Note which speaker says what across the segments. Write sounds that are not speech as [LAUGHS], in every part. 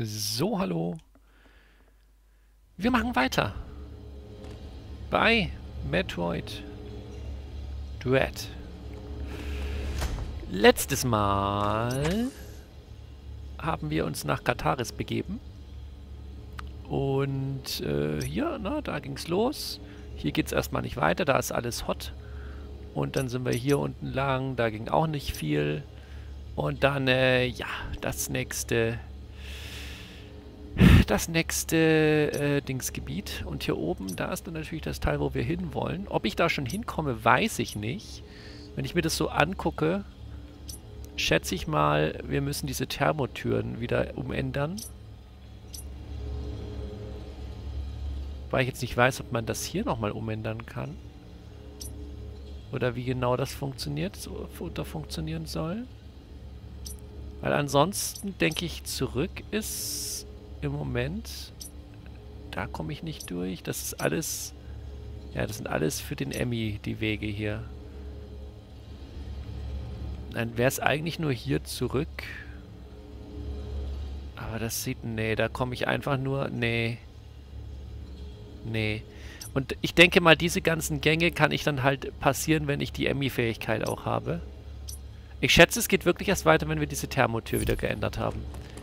Speaker 1: So, hallo. Wir machen weiter. Bei Metroid Dread. Letztes Mal haben wir uns nach Kataris begeben. Und äh, hier, na, da ging es los. Hier geht es erstmal nicht weiter, da ist alles hot. Und dann sind wir hier unten lang, da ging auch nicht viel. Und dann, äh, ja, das nächste das nächste äh, Dingsgebiet. Und hier oben, da ist dann natürlich das Teil, wo wir hinwollen. Ob ich da schon hinkomme, weiß ich nicht. Wenn ich mir das so angucke, schätze ich mal, wir müssen diese Thermotüren wieder umändern. Weil ich jetzt nicht weiß, ob man das hier nochmal umändern kann. Oder wie genau das funktioniert, so, oder funktionieren soll. Weil ansonsten, denke ich, zurück ist im Moment... Da komme ich nicht durch. Das ist alles... Ja, das sind alles für den Emmy, die Wege hier. Dann wäre es eigentlich nur hier zurück. Aber das sieht... Nee, da komme ich einfach nur... Nee. Nee. Und ich denke mal, diese ganzen Gänge kann ich dann halt passieren, wenn ich die Emmy-Fähigkeit auch habe. Ich schätze, es geht wirklich erst weiter, wenn wir diese Thermotür wieder geändert haben.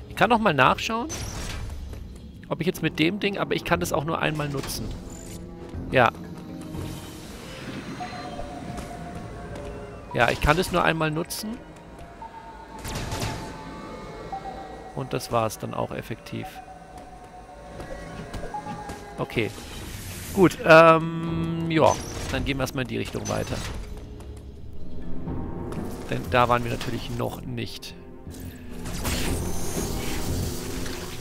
Speaker 1: Ich kann noch mal nachschauen, ob ich jetzt mit dem Ding... Aber ich kann das auch nur einmal nutzen. Ja. Ja, ich kann das nur einmal nutzen. Und das war es dann auch effektiv. Okay. Gut, ähm, ja. Dann gehen wir erstmal in die Richtung weiter. Denn da waren wir natürlich noch nicht.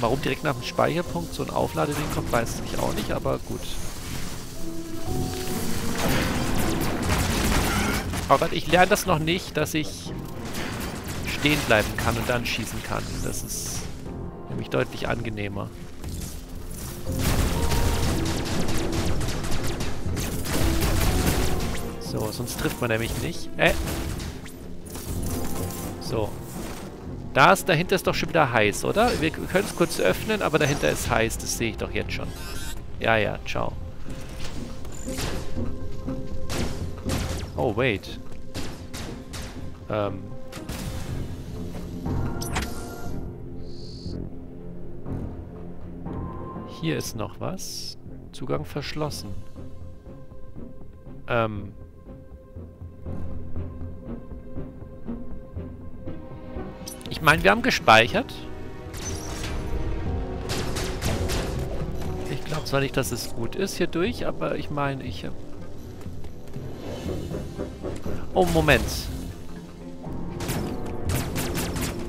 Speaker 1: Warum direkt nach dem Speicherpunkt so ein Aufladeding kommt, weiß ich auch nicht, aber gut. Gott, ich lerne das noch nicht, dass ich stehen bleiben kann und dann schießen kann. Das ist nämlich deutlich angenehmer. So, sonst trifft man nämlich nicht. Äh. So. Da ist, dahinter ist doch schon wieder heiß, oder? Wir können es kurz öffnen, aber dahinter ist heiß. Das sehe ich doch jetzt schon. Ja, ja, ciao. Oh, wait. Ähm. Hier ist noch was. Zugang verschlossen. Ähm. Ich meine, wir haben gespeichert. Ich glaube zwar nicht, dass es gut ist hier durch, aber ich meine, ich... Oh, Moment.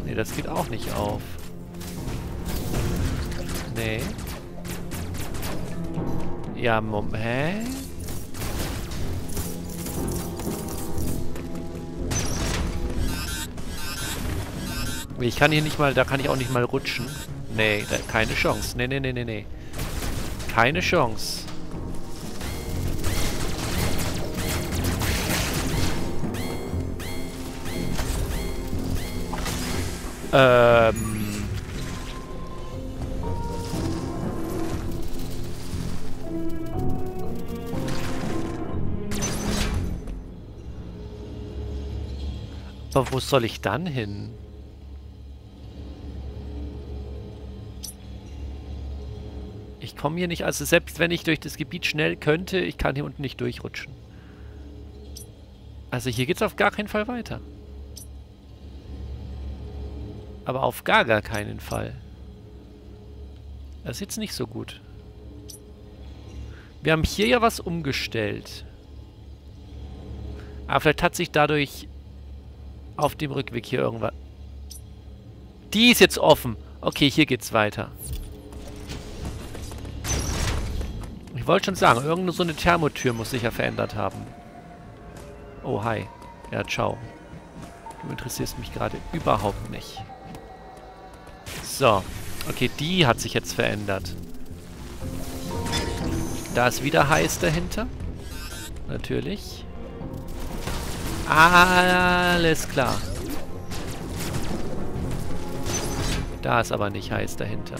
Speaker 1: Nee, das geht auch nicht auf. Nee. Ja, Moment. Ich kann hier nicht mal, da kann ich auch nicht mal rutschen. Nee, da, keine Chance. Nee, nee, nee, nee, nee. Keine Chance. Ähm... Aber wo soll ich dann hin? Komme hier nicht, also selbst wenn ich durch das Gebiet schnell könnte, ich kann hier unten nicht durchrutschen. Also hier geht es auf gar keinen Fall weiter. Aber auf gar, gar keinen Fall. Das ist jetzt nicht so gut. Wir haben hier ja was umgestellt. Aber vielleicht hat sich dadurch auf dem Rückweg hier irgendwas... Die ist jetzt offen. Okay, hier geht's weiter. Ich wollte schon sagen, irgendeine so eine Thermotür muss sich ja verändert haben. Oh, hi. Ja, ciao. Du interessierst mich gerade überhaupt nicht. So. Okay, die hat sich jetzt verändert. Da ist wieder heiß dahinter. Natürlich. Alles klar. Da ist aber nicht heiß dahinter.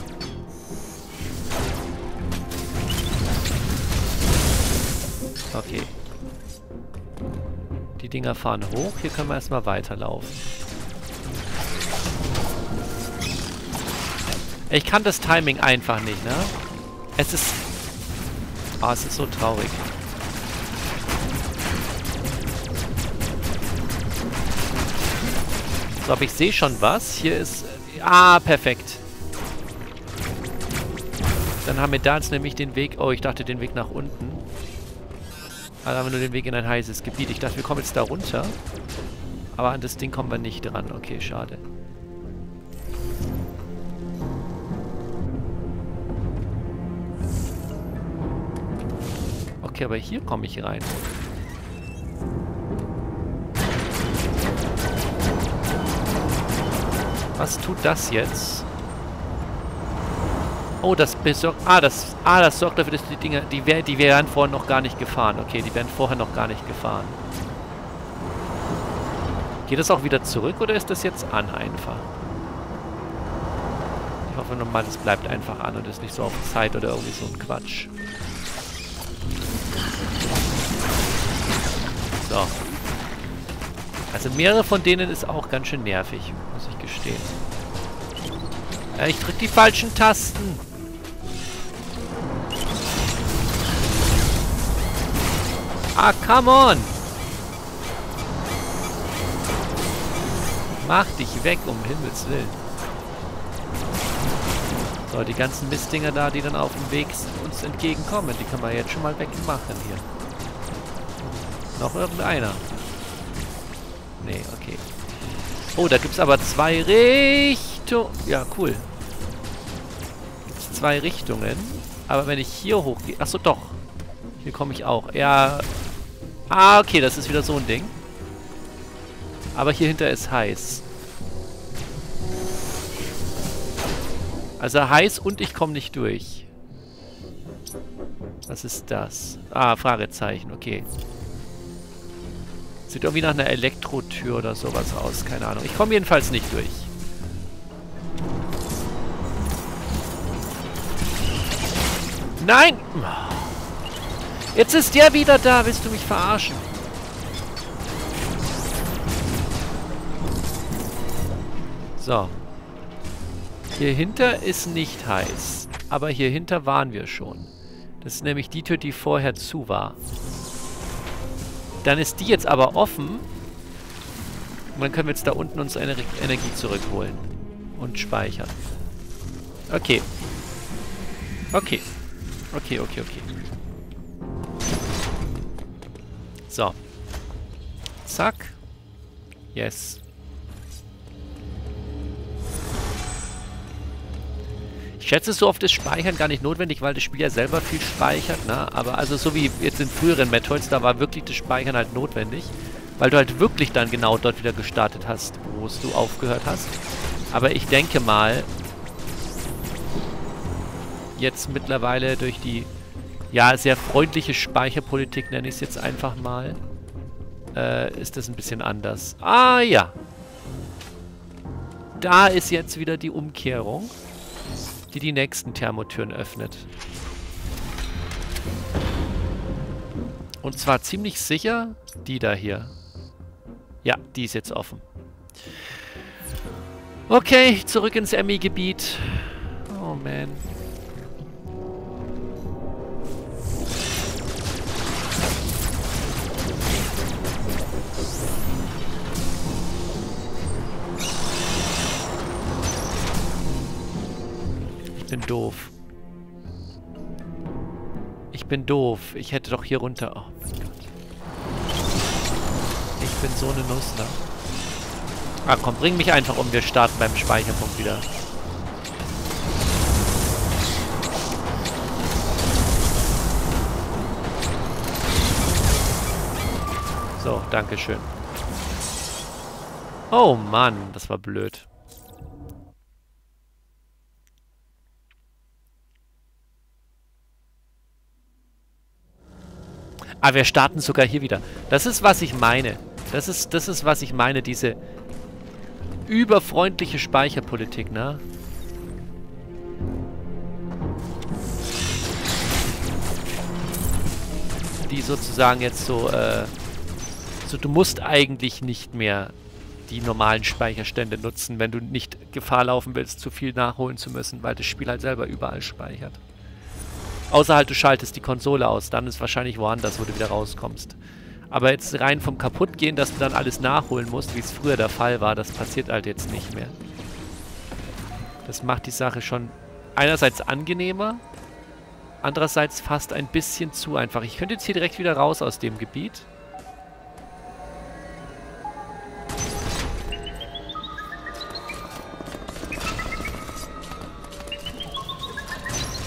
Speaker 1: Okay. Die Dinger fahren hoch. Hier können wir erstmal weiterlaufen. Ich kann das Timing einfach nicht, ne? Es ist... Ah, oh, es ist so traurig. So, aber ich sehe schon was. Hier ist... Ah, perfekt. Dann haben wir da jetzt nämlich den Weg... Oh, ich dachte den Weg nach unten. Also haben wir nur den Weg in ein heißes Gebiet. Ich dachte, wir kommen jetzt da runter. Aber an das Ding kommen wir nicht dran. Okay, schade. Okay, aber hier komme ich rein. Was tut das jetzt? Oh, das besorgt... Ah, das, ah, das sorgt dafür, dass die Dinger... Die, die wären vorher noch gar nicht gefahren. Okay, die werden vorher noch gar nicht gefahren. Geht das auch wieder zurück oder ist das jetzt an einfach? Ich hoffe nochmal, das bleibt einfach an und ist nicht so auf Zeit oder irgendwie so ein Quatsch. So. Also mehrere von denen ist auch ganz schön nervig, muss ich gestehen. Ja, ich drück die falschen Tasten. Ah, come on! Mach dich weg, um Himmels Willen. So, die ganzen Mistdinger da, die dann auf dem Weg uns entgegenkommen, die können wir jetzt schon mal wegmachen hier. Noch irgendeiner? Nee, okay. Oh, da gibt es aber zwei Richtungen. Ja, cool. Gibt's zwei Richtungen. Aber wenn ich hier hochgehe... Achso, doch. Hier komme ich auch. Ja. Ah, okay, das ist wieder so ein Ding. Aber hier hinter ist heiß. Also heiß und ich komme nicht durch. Was ist das? Ah, Fragezeichen, okay. Sieht irgendwie nach einer Elektrotür oder sowas aus. Keine Ahnung. Ich komme jedenfalls nicht durch. Nein! Jetzt ist der wieder da. Willst du mich verarschen? So. Hier hinter ist nicht heiß. Aber hier hinter waren wir schon. Das ist nämlich die Tür, die vorher zu war. Dann ist die jetzt aber offen. Und dann können wir jetzt da unten uns eine Energie zurückholen. Und speichern. Okay. Okay. Okay, okay, okay. So. Zack. Yes. Ich schätze, so oft ist Speichern gar nicht notwendig, weil das Spiel ja selber viel speichert, ne? Aber also so wie jetzt in früheren Metroids, da war wirklich das Speichern halt notwendig. Weil du halt wirklich dann genau dort wieder gestartet hast, wo du aufgehört hast. Aber ich denke mal, jetzt mittlerweile durch die, ja, sehr freundliche Speicherpolitik, nenne ich es jetzt einfach mal, äh, ist das ein bisschen anders. Ah, ja. Da ist jetzt wieder die Umkehrung die die nächsten Thermotüren öffnet. Und zwar ziemlich sicher die da hier. Ja, die ist jetzt offen. Okay, zurück ins Emmy-Gebiet. Oh man. Doof. Ich bin doof. Ich hätte doch hier runter... Oh mein Gott. Ich bin so eine Nuss, ne? Ah komm, bring mich einfach um. Wir starten beim Speicherpunkt wieder. So, danke schön. Oh Mann, das war blöd. Ah, wir starten sogar hier wieder. Das ist, was ich meine. Das ist, das ist, was ich meine, diese überfreundliche Speicherpolitik, ne? Die sozusagen jetzt so, äh, so, du musst eigentlich nicht mehr die normalen Speicherstände nutzen, wenn du nicht Gefahr laufen willst, zu viel nachholen zu müssen, weil das Spiel halt selber überall speichert. Außer halt, du schaltest die Konsole aus, dann ist wahrscheinlich woanders, wo du wieder rauskommst. Aber jetzt rein vom Kaputtgehen, dass du dann alles nachholen musst, wie es früher der Fall war, das passiert halt jetzt nicht mehr. Das macht die Sache schon einerseits angenehmer, andererseits fast ein bisschen zu einfach. Ich könnte jetzt hier direkt wieder raus aus dem Gebiet.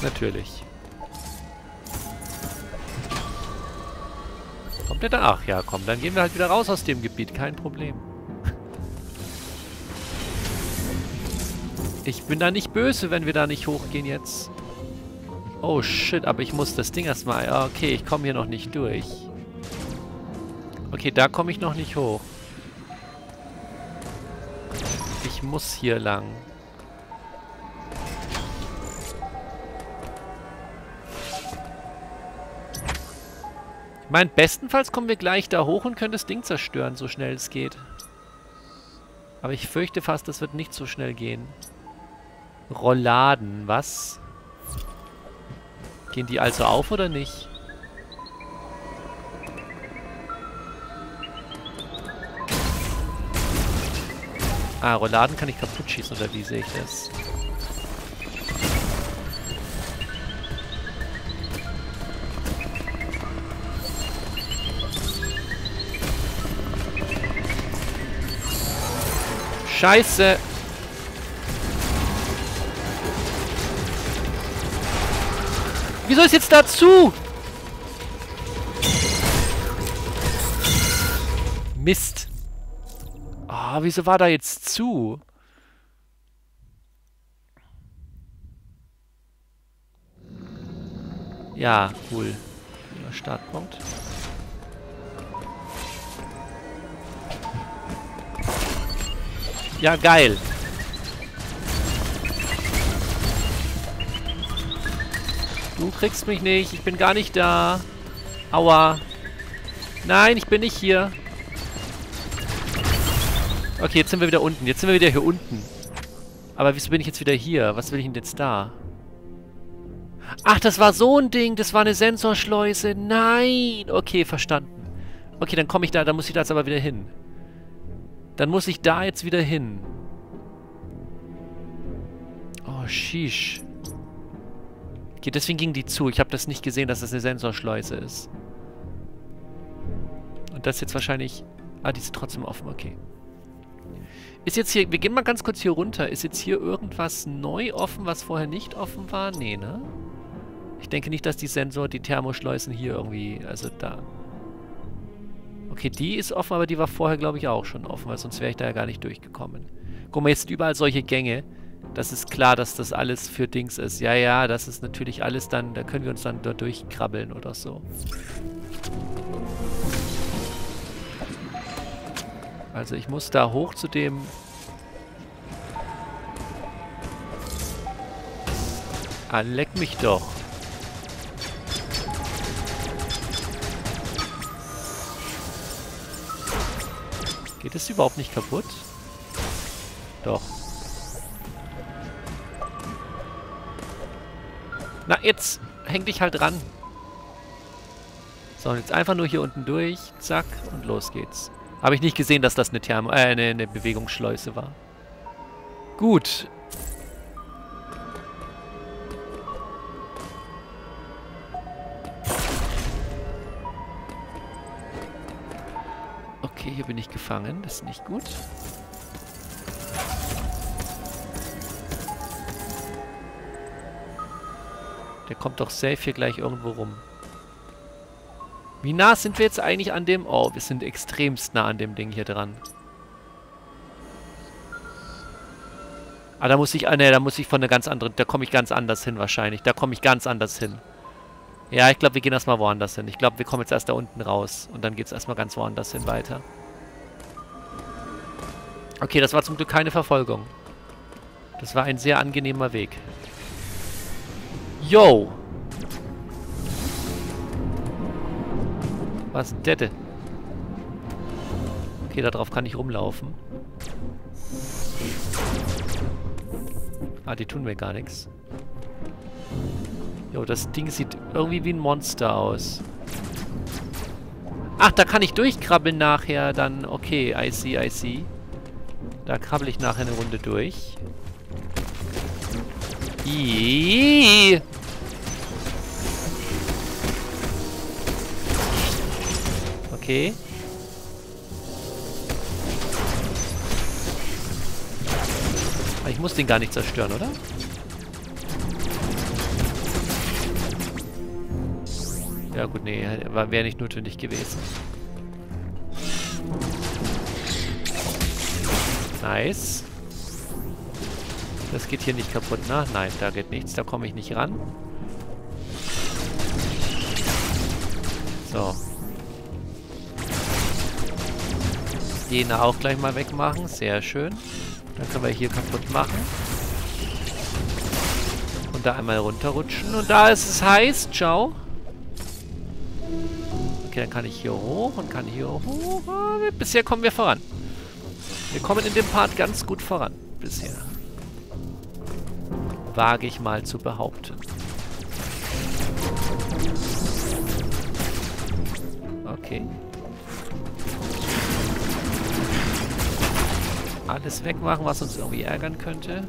Speaker 1: Natürlich. Kommt der da? Ach ja, komm, dann gehen wir halt wieder raus aus dem Gebiet. Kein Problem. Ich bin da nicht böse, wenn wir da nicht hochgehen jetzt. Oh shit, aber ich muss das Ding erstmal... Okay, ich komme hier noch nicht durch. Okay, da komme ich noch nicht hoch. Ich muss hier lang. Ich meine, bestenfalls kommen wir gleich da hoch und können das Ding zerstören, so schnell es geht. Aber ich fürchte fast, das wird nicht so schnell gehen. Rolladen, was? Gehen die also auf oder nicht? Ah, Rolladen kann ich kaputt schießen, oder wie sehe ich das? Scheiße! Wieso ist jetzt dazu? Mist. Ah, oh, wieso war da jetzt zu? Ja, cool. Startpunkt. Ja, geil. Du kriegst mich nicht. Ich bin gar nicht da. Aua. Nein, ich bin nicht hier. Okay, jetzt sind wir wieder unten. Jetzt sind wir wieder hier unten. Aber wieso bin ich jetzt wieder hier? Was will ich denn jetzt da? Ach, das war so ein Ding. Das war eine Sensorschleuse. Nein. Okay, verstanden. Okay, dann komme ich da. Dann muss ich da jetzt aber wieder hin. Dann muss ich da jetzt wieder hin. Oh, sheesh. Okay, deswegen ging die zu. Ich habe das nicht gesehen, dass das eine Sensorschleuse ist. Und das jetzt wahrscheinlich... Ah, die ist trotzdem offen. Okay. Ist jetzt hier... Wir gehen mal ganz kurz hier runter. Ist jetzt hier irgendwas neu offen, was vorher nicht offen war? Nee, ne? Ich denke nicht, dass die Sensor, die Thermoschleusen hier irgendwie... Also da... Okay, die ist offen, aber die war vorher, glaube ich, auch schon offen, weil sonst wäre ich da ja gar nicht durchgekommen. Guck mal, jetzt sind überall solche Gänge. Das ist klar, dass das alles für Dings ist. Ja, ja, das ist natürlich alles dann, da können wir uns dann da durchkrabbeln oder so. Also ich muss da hoch zu dem... Ah, leck mich doch. Geht es überhaupt nicht kaputt? Doch. Na, jetzt häng dich halt dran. So, jetzt einfach nur hier unten durch. Zack, und los geht's. Habe ich nicht gesehen, dass das eine, Thermo äh, eine, eine Bewegungsschleuse war. Gut. Okay, hier bin ich gefangen. Das ist nicht gut. Der kommt doch safe hier gleich irgendwo rum. Wie nah sind wir jetzt eigentlich an dem... Oh, wir sind extremst nah an dem Ding hier dran. Ah, da muss ich... Ah, ne, da muss ich von einer ganz anderen... Da komme ich ganz anders hin wahrscheinlich. Da komme ich ganz anders hin. Ja, ich glaube, wir gehen erstmal woanders hin. Ich glaube, wir kommen jetzt erst da unten raus. Und dann geht es erstmal ganz woanders hin weiter. Okay, das war zum Glück keine Verfolgung. Das war ein sehr angenehmer Weg. Yo! Was Dette? Okay, darauf kann ich rumlaufen. Ah, die tun mir gar nichts. Jo, das Ding sieht irgendwie wie ein Monster aus. Ach, da kann ich durchkrabbeln nachher dann. Okay, I see, I see. Da krabbel ich nachher eine Runde durch. Iiii. Okay. Ich muss den gar nicht zerstören, oder? Ja gut, nee, wäre nicht notwendig gewesen. Nice. Das geht hier nicht kaputt, ne? Nein, da geht nichts. Da komme ich nicht ran. So. Jene auch gleich mal wegmachen. Sehr schön. Dann können wir hier kaputt machen. Und da einmal runterrutschen. Und da ist es heiß. Ciao. Okay, dann kann ich hier hoch und kann hier hoch. Bisher kommen wir voran. Wir kommen in dem Part ganz gut voran. Bisher. Wage ich mal zu behaupten. Okay. Alles wegmachen, was uns irgendwie ärgern könnte.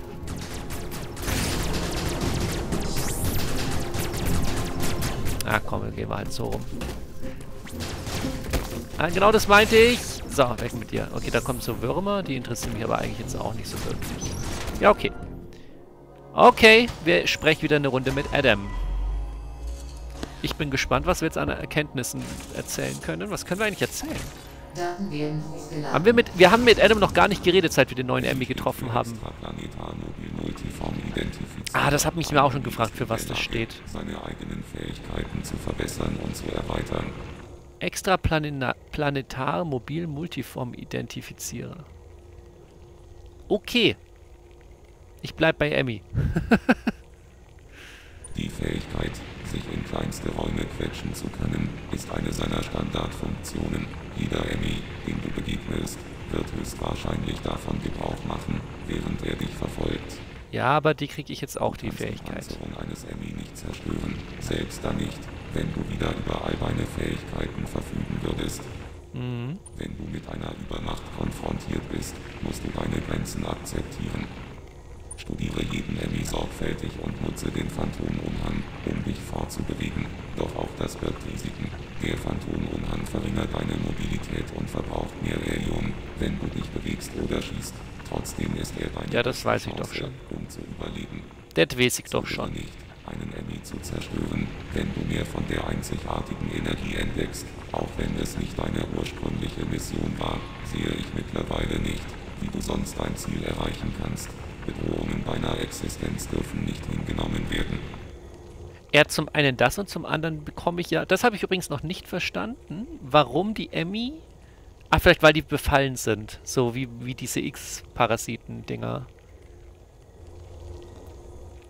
Speaker 1: Ah komm, wir gehen mal halt so rum. Ah, genau das meinte ich. So, weg mit dir. Okay, da kommen so Würmer. Die interessieren mich aber eigentlich jetzt auch nicht so wirklich. Ja, okay. Okay, wir sprechen wieder eine Runde mit Adam. Ich bin gespannt, was wir jetzt an Erkenntnissen erzählen können. Was können wir eigentlich erzählen? Haben wir mit wir haben mit Adam noch gar nicht geredet, seit wir den neuen Emmy getroffen haben. Ah, das hat mich mir auch schon gefragt, für was das steht. Seine eigenen Fähigkeiten zu verbessern und zu erweitern. Extraplanetar Mobil Multiform Identifizierer. Okay. Ich bleib bei Emmy. [LAUGHS]
Speaker 2: Die Fähigkeit, sich in kleinste Räume quetschen zu können, ist eine seiner Standardfunktionen. Jeder Emmy, dem du begegnest, wird höchstwahrscheinlich davon Gebrauch machen, während er dich verfolgt.
Speaker 1: Ja, aber die kriege ich jetzt auch, die Fähigkeit.
Speaker 2: Die eines Emmy nicht zerstören, selbst dann nicht, wenn du wieder über all deine Fähigkeiten verfügen würdest. Mhm. Wenn du mit einer Übermacht konfrontiert bist, musst du deine Grenzen akzeptieren. Studiere jeden Emmy sorgfältig und nutze den Phantomumhang, um dich fortzubewegen. Doch auch das birgt Risiken. Der Phantomumhang verringert deine Mobilität und verbraucht mehr Aerium, wenn du dich bewegst oder schießt. Trotzdem ist er deine
Speaker 1: Ja, das weiß ich doch schon.
Speaker 2: Um zu überleben.
Speaker 1: Das weiß ich doch schon.
Speaker 2: Nicht, einen Emmy zu zerstören, wenn du mehr von der einzigartigen Energie entdeckst, auch wenn es nicht deine ursprüngliche Mission war, sehe ich mittlerweile nicht, wie du sonst dein Ziel erreichen kannst. Bedrohungen deiner Existenz dürfen nicht hingenommen werden.
Speaker 1: Er zum einen das und zum anderen bekomme ich ja, das habe ich übrigens noch nicht verstanden, warum die Emmy, ah vielleicht weil die befallen sind, so wie, wie diese X-Parasiten-Dinger.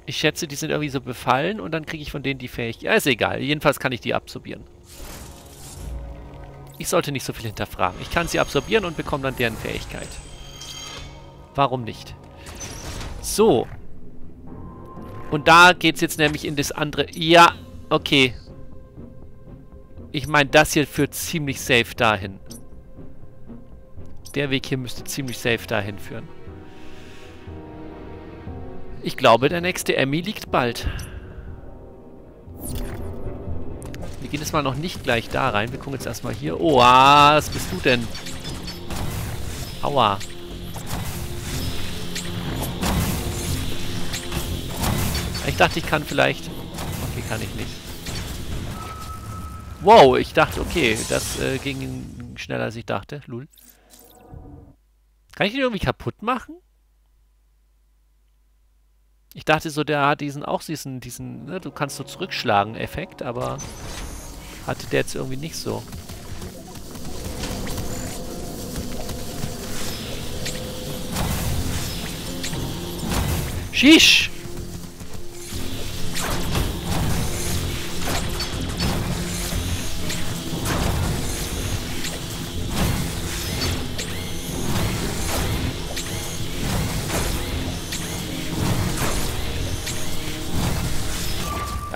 Speaker 1: Ich schätze, die sind irgendwie so befallen und dann kriege ich von denen die Fähigkeit. Ja, ist egal. Jedenfalls kann ich die absorbieren. Ich sollte nicht so viel hinterfragen. Ich kann sie absorbieren und bekomme dann deren Fähigkeit. Warum nicht? So. Und da geht es jetzt nämlich in das andere... Ja, okay. Ich meine, das hier führt ziemlich safe dahin. Der Weg hier müsste ziemlich safe dahin führen. Ich glaube, der nächste Emmy liegt bald. Wir gehen jetzt mal noch nicht gleich da rein. Wir gucken jetzt erstmal hier. Oh, was bist du denn? Aua. Ich dachte, ich kann vielleicht... Okay, kann ich nicht. Wow, ich dachte, okay, das äh, ging schneller als ich dachte. Lul. Kann ich den irgendwie kaputt machen? Ich dachte so, der hat diesen auch diesen, diesen, ne, du kannst so zurückschlagen Effekt, aber hatte der jetzt irgendwie nicht so. Shish!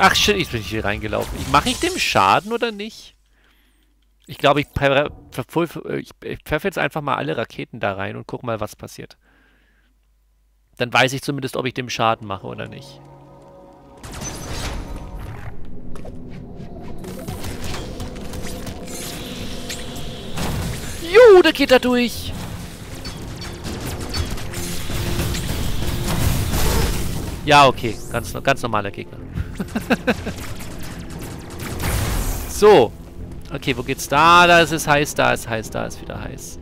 Speaker 1: Ach shit, ich bin hier reingelaufen. Mache ich dem Schaden oder nicht? Ich glaube, ich, ich, ich pfeffe jetzt einfach mal alle Raketen da rein und guck mal, was passiert. Dann weiß ich zumindest, ob ich dem Schaden mache oder nicht. Jo, der geht da durch. Ja, okay. Ganz, ganz normaler Gegner. So. Okay, wo geht's da? Da ist es heiß, da ist heiß, da ist wieder heiß.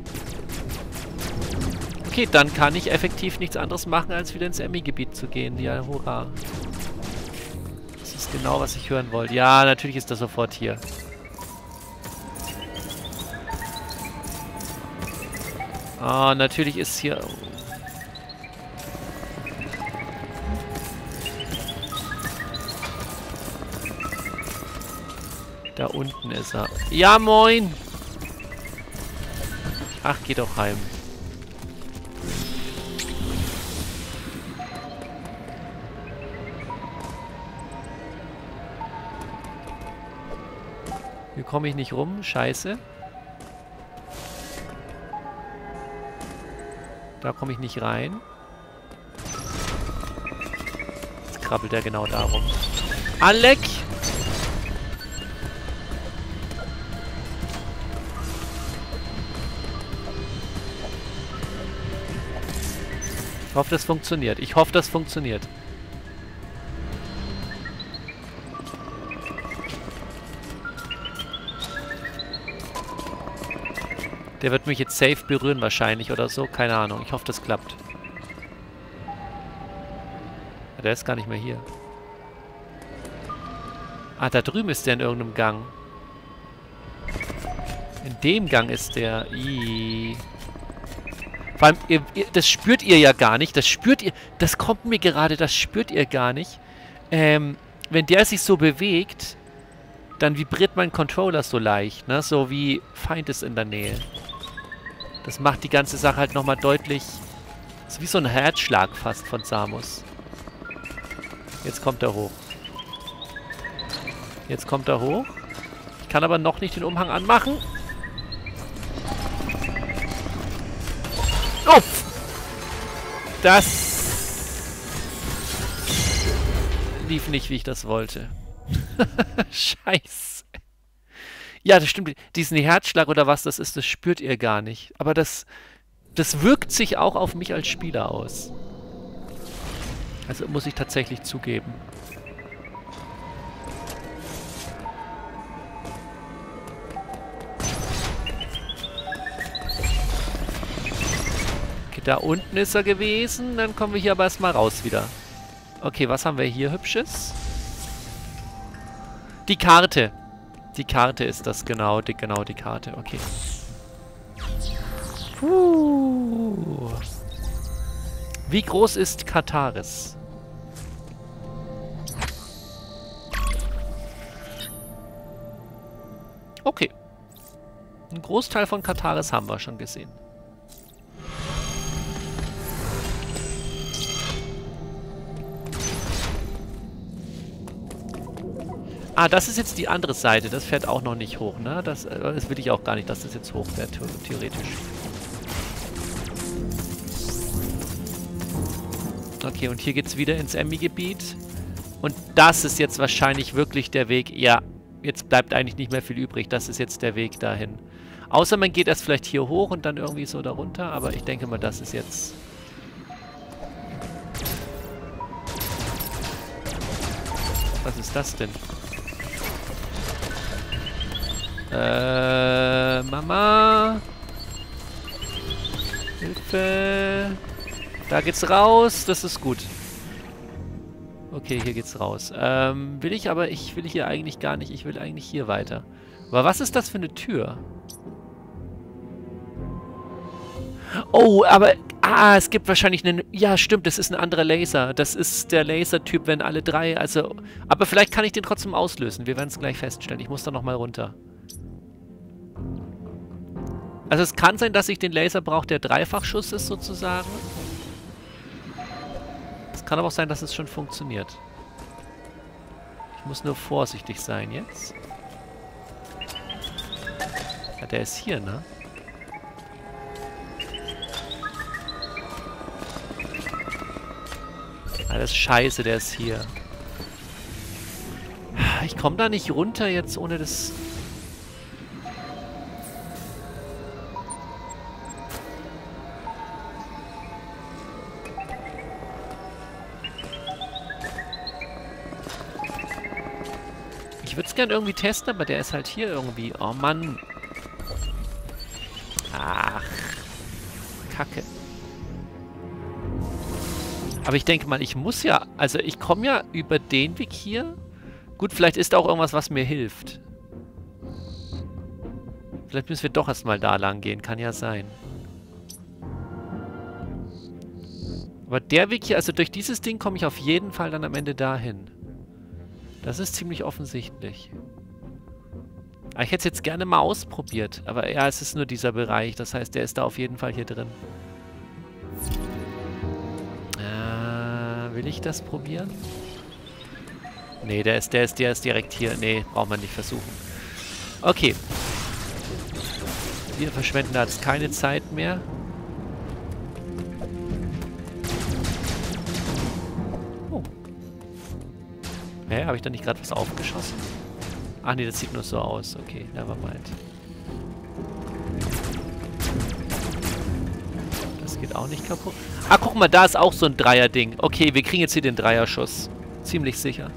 Speaker 1: Okay, dann kann ich effektiv nichts anderes machen, als wieder ins Emmy-Gebiet zu gehen. Ja, hurra. Das ist genau, was ich hören wollte. Ja, natürlich ist das sofort hier. Ah, oh, natürlich ist hier... Da unten ist er. Ja, moin! Ach, geh doch heim. Hier komme ich nicht rum. Scheiße. Da komme ich nicht rein. Jetzt krabbelt er genau da rum. Alec! Ich hoffe, das funktioniert. Ich hoffe, das funktioniert. Der wird mich jetzt safe berühren wahrscheinlich oder so. Keine Ahnung. Ich hoffe, das klappt. Der ist gar nicht mehr hier. Ah, da drüben ist der in irgendeinem Gang. In dem Gang ist der. Ii. Vor allem, ihr, ihr, das spürt ihr ja gar nicht. Das spürt ihr... Das kommt mir gerade, das spürt ihr gar nicht. Ähm, wenn der sich so bewegt, dann vibriert mein Controller so leicht, ne? So wie Feind ist in der Nähe. Das macht die ganze Sache halt nochmal deutlich... Ist wie so ein Herzschlag fast von Samus. Jetzt kommt er hoch. Jetzt kommt er hoch. Ich kann aber noch nicht den Umhang anmachen. Oh! Das lief nicht, wie ich das wollte. [LAUGHS] Scheiße. Ja, das stimmt. Diesen Herzschlag oder was das ist, das spürt ihr gar nicht. Aber das, das wirkt sich auch auf mich als Spieler aus. Also muss ich tatsächlich zugeben. Da unten ist er gewesen. Dann kommen wir hier aber erstmal raus wieder. Okay, was haben wir hier Hübsches? Die Karte. Die Karte ist das genau, die, genau die Karte, okay. Puh. Wie groß ist Kataris? Okay. Ein Großteil von Kataris haben wir schon gesehen. Ah, das ist jetzt die andere Seite. Das fährt auch noch nicht hoch, ne? Das, äh, das will ich auch gar nicht, dass das jetzt hochfährt, theoretisch. Okay, und hier geht's wieder ins Emmy-Gebiet. Und das ist jetzt wahrscheinlich wirklich der Weg. Ja, jetzt bleibt eigentlich nicht mehr viel übrig. Das ist jetzt der Weg dahin. Außer man geht erst vielleicht hier hoch und dann irgendwie so darunter. Aber ich denke mal, das ist jetzt... Was ist das denn? Äh, Mama. Hilfe. Da geht's raus. Das ist gut. Okay, hier geht's raus. Ähm, will ich aber, ich will hier eigentlich gar nicht. Ich will eigentlich hier weiter. Aber was ist das für eine Tür? Oh, aber... Ah, es gibt wahrscheinlich einen... Ja, stimmt, das ist ein anderer Laser. Das ist der Lasertyp, wenn alle drei... Also... Aber vielleicht kann ich den trotzdem auslösen. Wir werden es gleich feststellen. Ich muss da nochmal runter. Also es kann sein, dass ich den Laser brauche, der Dreifachschuss ist sozusagen. Es kann aber auch sein, dass es schon funktioniert. Ich muss nur vorsichtig sein jetzt. Ja, der ist hier, ne? Alles scheiße, der ist hier. Ich komme da nicht runter jetzt ohne das... Gerne irgendwie testen, aber der ist halt hier irgendwie. Oh Mann. Ach. Kacke. Aber ich denke mal, ich muss ja... Also ich komme ja über den Weg hier. Gut, vielleicht ist da auch irgendwas, was mir hilft. Vielleicht müssen wir doch erstmal da lang gehen. Kann ja sein. Aber der Weg hier, also durch dieses Ding komme ich auf jeden Fall dann am Ende dahin. Das ist ziemlich offensichtlich. Aber ich hätte es jetzt gerne mal ausprobiert. Aber ja, es ist nur dieser Bereich. Das heißt, der ist da auf jeden Fall hier drin. Will ich das probieren? Nee, der ist, der ist, der ist direkt hier. Nee, braucht man nicht versuchen. Okay. Wir verschwenden da jetzt keine Zeit mehr. Habe ich da nicht gerade was aufgeschossen? Ach nee, das sieht nur so aus. Okay, nevermind. Das geht auch nicht kaputt. Ah, guck mal, da ist auch so ein Dreier-Ding. Okay, wir kriegen jetzt hier den Dreierschuss. Ziemlich sicher.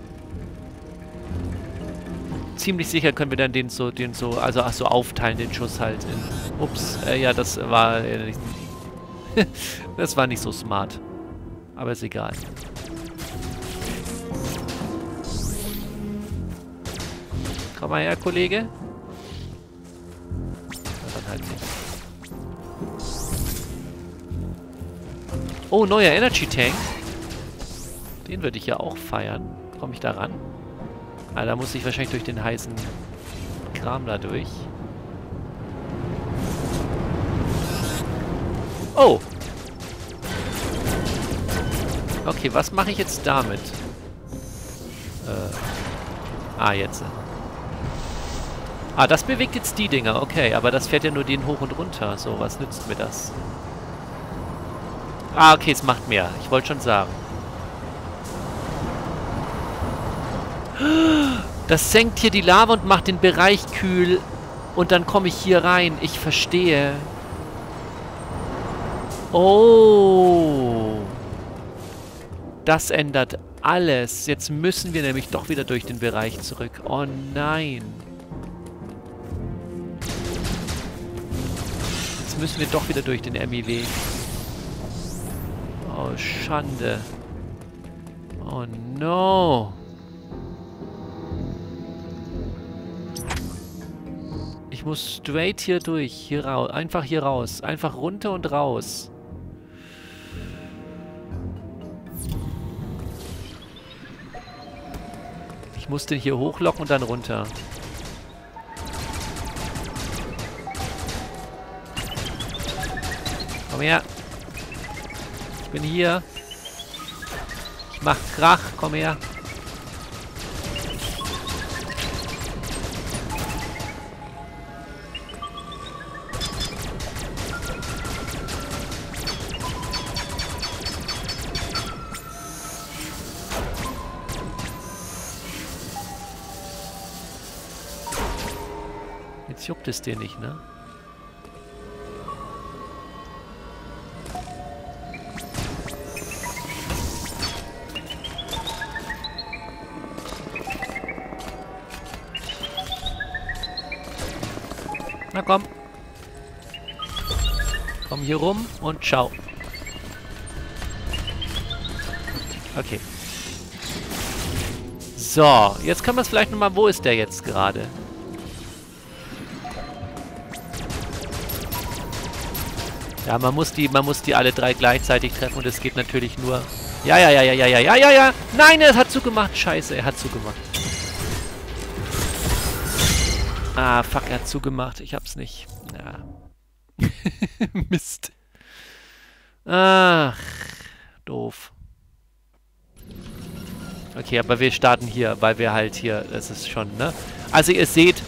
Speaker 1: Ziemlich sicher können wir dann den so, den so, also ach so aufteilen, den Schuss halt. In, ups, äh, ja, das war, äh, [LAUGHS] das war nicht so smart. Aber ist egal. Komm mal her, Kollege. Ja, dann halt nicht. Oh, neuer Energy Tank. Den würde ich ja auch feiern. Komme ich da ran? Ah, da muss ich wahrscheinlich durch den heißen Kram da durch. Oh! Okay, was mache ich jetzt damit? Äh. Ah, jetzt. Ah, das bewegt jetzt die Dinger. Okay, aber das fährt ja nur den hoch und runter. So, was nützt mir das? Ah, okay, es macht mehr. Ich wollte schon sagen. Das senkt hier die Lava und macht den Bereich kühl. Und dann komme ich hier rein. Ich verstehe. Oh. Das ändert alles. Jetzt müssen wir nämlich doch wieder durch den Bereich zurück. Oh nein. Jetzt müssen wir doch wieder durch den MIW. Oh, Schande. Oh no. Ich muss straight hier durch. Hier raus. Einfach hier raus. Einfach runter und raus. Ich muss den hier hochlocken und dann runter. Her bin hier. Ich mach Krach, komm her. Jetzt juckt es dir nicht, ne? Na komm. Komm hier rum und ciao. Okay. So, jetzt können wir es vielleicht nochmal... Wo ist der jetzt gerade? Ja, man muss die, man muss die alle drei gleichzeitig treffen und es geht natürlich nur... Ja, ja, ja, ja, ja, ja, ja, ja, ja. Nein, er hat zugemacht. Scheiße, er hat zugemacht. Ah, fuck, er hat zugemacht. Ich hab's nicht. Ja. [LAUGHS] Mist. Ach, doof. Okay, aber wir starten hier, weil wir halt hier, das ist schon, ne? Also ihr seht,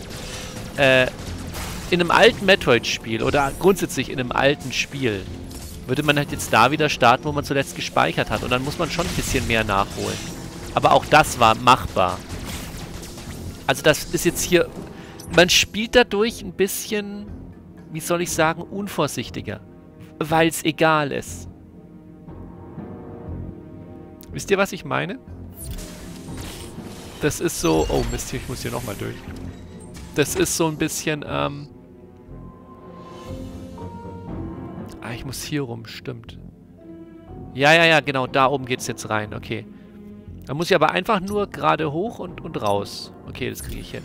Speaker 1: äh, in einem alten Metroid-Spiel oder grundsätzlich in einem alten Spiel würde man halt jetzt da wieder starten, wo man zuletzt gespeichert hat. Und dann muss man schon ein bisschen mehr nachholen. Aber auch das war machbar. Also das ist jetzt hier... Man spielt dadurch ein bisschen, wie soll ich sagen, unvorsichtiger. Weil es egal ist. Wisst ihr, was ich meine? Das ist so... Oh Mist, ich muss hier nochmal durch. Das ist so ein bisschen, ähm... Ah, ich muss hier rum, stimmt. Ja, ja, ja, genau, da oben geht's jetzt rein, okay. Da muss ich aber einfach nur gerade hoch und, und raus. Okay, das kriege ich hin.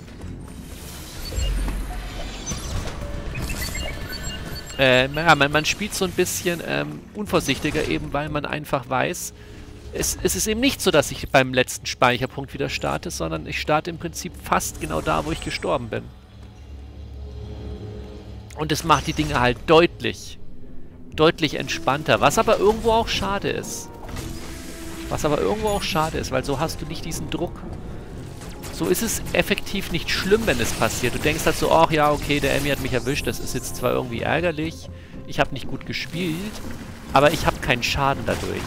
Speaker 1: Äh, ja, man, man spielt so ein bisschen ähm, unvorsichtiger, eben weil man einfach weiß, es, es ist eben nicht so, dass ich beim letzten Speicherpunkt wieder starte, sondern ich starte im Prinzip fast genau da, wo ich gestorben bin. Und es macht die Dinge halt deutlich deutlich entspannter. Was aber irgendwo auch schade ist. Was aber irgendwo auch schade ist, weil so hast du nicht diesen Druck. So ist es effektiv nicht schlimm, wenn es passiert. Du denkst halt so, ach ja, okay, der Emmy hat mich erwischt. Das ist jetzt zwar irgendwie ärgerlich. Ich habe nicht gut gespielt. Aber ich habe keinen Schaden dadurch.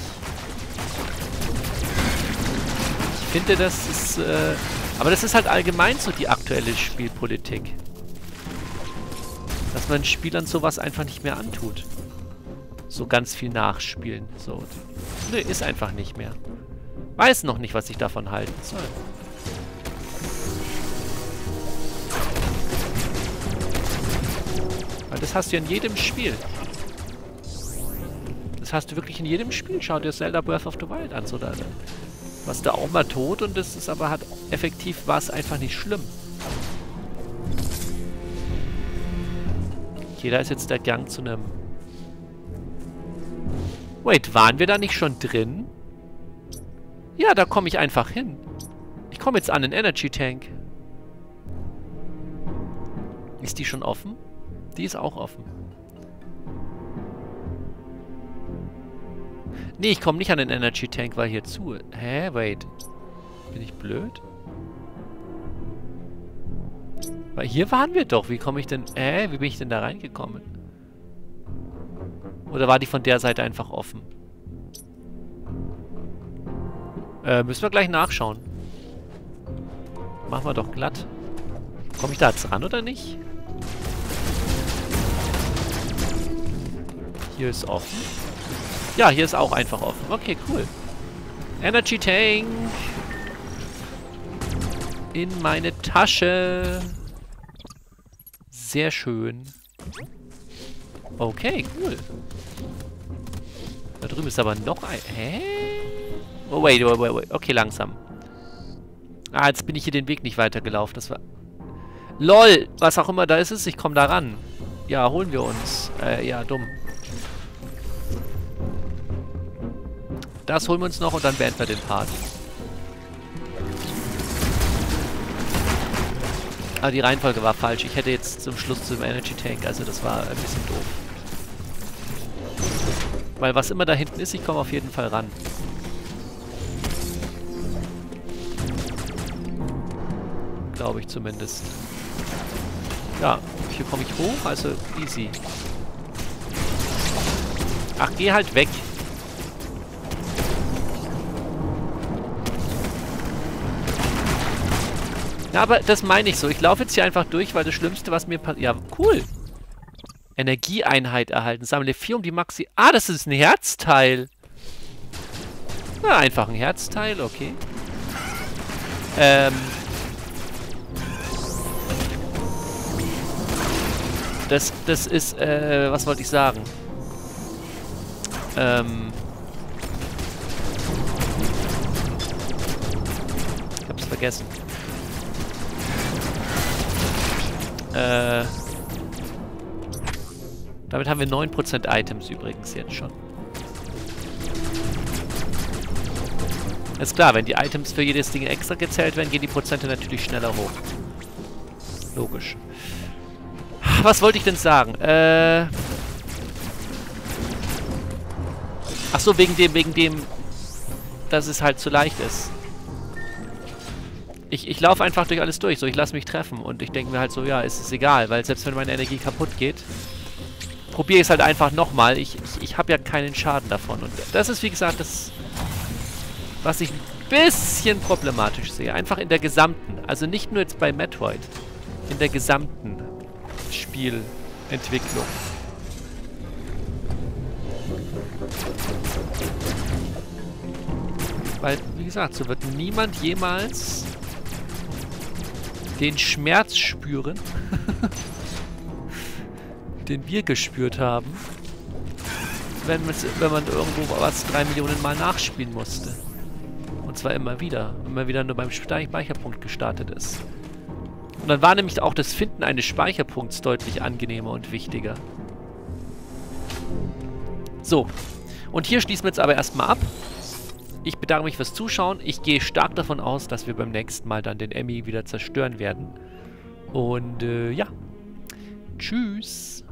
Speaker 1: Ich finde, das ist... Äh, aber das ist halt allgemein so die aktuelle Spielpolitik. Dass man Spielern sowas einfach nicht mehr antut so ganz viel nachspielen. So. Nö, ist einfach nicht mehr. Weiß noch nicht, was ich davon halten soll. Das hast du in jedem Spiel. Das hast du wirklich in jedem Spiel. Schau dir Zelda Breath of the Wild an. So da, was da auch mal tot und das ist aber hat effektiv war es einfach nicht schlimm. Okay, da ist jetzt der Gang zu einem Wait, waren wir da nicht schon drin? Ja, da komme ich einfach hin. Ich komme jetzt an den Energy Tank. Ist die schon offen? Die ist auch offen. Nee, ich komme nicht an den Energy Tank, weil hier zu... Hä? Wait. Bin ich blöd? Weil hier waren wir doch. Wie komme ich denn... Hä? Wie bin ich denn da reingekommen? Oder war die von der Seite einfach offen? Äh, müssen wir gleich nachschauen. Machen wir doch glatt. Komme ich da jetzt ran oder nicht? Hier ist offen. Ja, hier ist auch einfach offen. Okay, cool. Energy Tank. In meine Tasche. Sehr schön. Okay, cool. Da drüben ist aber noch ein... Hä? Oh, wait, wait, wait, wait. Okay, langsam. Ah, jetzt bin ich hier den Weg nicht weitergelaufen. Das war... LOL! Was auch immer da ist ich komme da ran. Ja, holen wir uns. Äh, ja, dumm. Das holen wir uns noch und dann beenden wir den Part. Aber die Reihenfolge war falsch. Ich hätte jetzt zum Schluss zum Energy Tank, also das war ein bisschen doof. Weil was immer da hinten ist, ich komme auf jeden Fall ran. Glaube ich zumindest. Ja, hier komme ich hoch, also easy. Ach, geh halt weg. Ja, aber das meine ich so. Ich laufe jetzt hier einfach durch, weil das Schlimmste, was mir passiert... Ja, cool. Energieeinheit erhalten. Sammle 4 um die Maxi... Ah, das ist ein Herzteil. Na, einfach ein Herzteil, okay. Ähm... Das, das ist, äh, was wollte ich sagen? Ähm... Ich hab's vergessen. Äh... Damit haben wir 9% Items übrigens jetzt schon. Ist klar, wenn die Items für jedes Ding extra gezählt werden, gehen die Prozente natürlich schneller hoch. Logisch. Was wollte ich denn sagen? Äh... Ach so, wegen dem, wegen dem, dass es halt zu leicht ist. Ich, ich laufe einfach durch alles durch, so ich lasse mich treffen und ich denke mir halt so, ja, ist es egal, weil selbst wenn meine Energie kaputt geht, probiere ich es halt einfach nochmal. Ich, ich, ich habe ja keinen Schaden davon. Und das ist, wie gesagt, das, was ich ein bisschen problematisch sehe. Einfach in der gesamten, also nicht nur jetzt bei Metroid, in der gesamten Spielentwicklung. Weil, wie gesagt, so wird niemand jemals den Schmerz spüren, [LAUGHS] den wir gespürt haben, wenn, wenn man irgendwo was drei Millionen Mal nachspielen musste. Und zwar immer wieder. Immer wieder nur beim Speicherpunkt gestartet ist. Und dann war nämlich auch das Finden eines Speicherpunkts deutlich angenehmer und wichtiger. So. Und hier schließen wir jetzt aber erstmal ab. Ich bedanke mich fürs Zuschauen. Ich gehe stark davon aus, dass wir beim nächsten Mal dann den Emmy wieder zerstören werden. Und äh, ja. Tschüss.